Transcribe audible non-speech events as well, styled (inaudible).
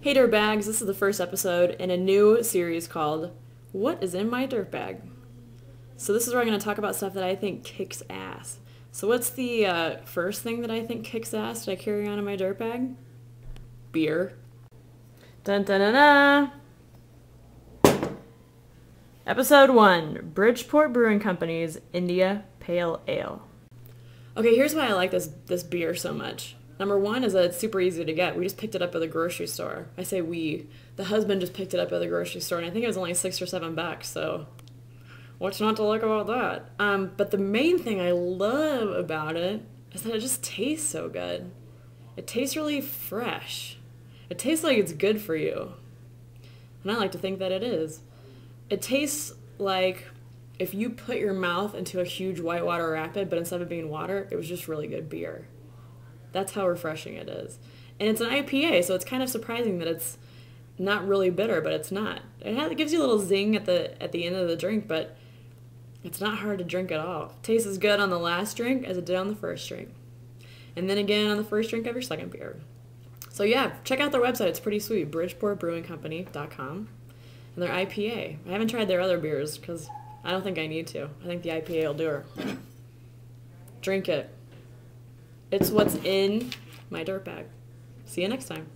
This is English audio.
Hey Dirtbags, this is the first episode in a new series called What is in My Durtbag? So this is where I'm going to talk about stuff that I think kicks ass. So what's the uh, first thing that I think kicks ass that I carry on in my dirt bag? Beer. Dun dun dun dun. Episode 1 Bridgeport Brewing Company's India Pale Ale. Okay, here's why I like this this beer so much. Number one is that it's super easy to get. We just picked it up at the grocery store. I say we. The husband just picked it up at the grocery store, and I think it was only six or seven bucks. So, what's not to like about that? Um, but the main thing I love about it is that it just tastes so good. It tastes really fresh. It tastes like it's good for you, and I like to think that it is. It tastes like if you put your mouth into a huge whitewater rapid, but instead of being water, it was just really good beer. That's how refreshing it is. And it's an IPA, so it's kind of surprising that it's not really bitter, but it's not. It, has, it gives you a little zing at the at the end of the drink, but it's not hard to drink at all. Tastes as good on the last drink as it did on the first drink. And then again on the first drink of your second beer. So yeah, check out their website. It's pretty sweet. BridgeportBrewingCompany.com. And their IPA. I haven't tried their other beers because I don't think I need to. I think the IPA will do her. (coughs) Drink it. It's what's in my Durtbag. See you next time.